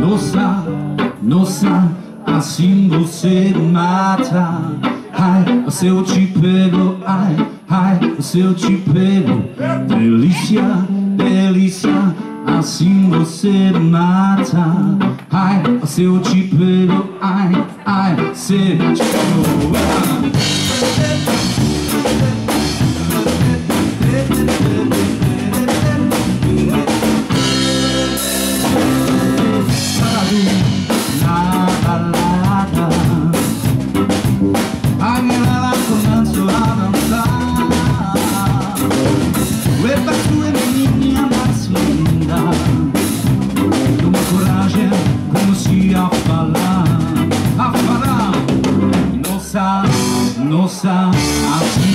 Nossa, nossa, assim você mata. Ai, se eu te pego, ai, ai, se eu te pego Delícia, delícia, assim você mata. Ai, se eu te pego, ai, ai, se eu te pego nossa, assim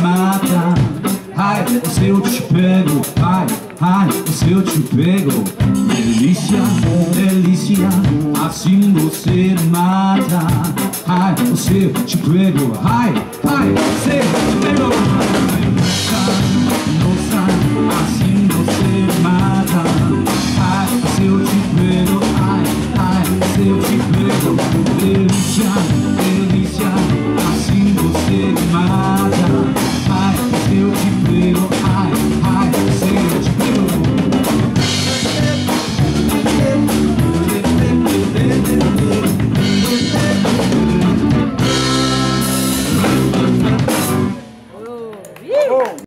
mata Ai, se eu te pego Ai, ai, se eu te pego Delícia, delícia Assim você mata. Ai, se eu te pego Ai, ai, se eu te pego Nossa, nossa Assim você mata. Ai, se eu te pego Ai, ai, se eu te pego delícia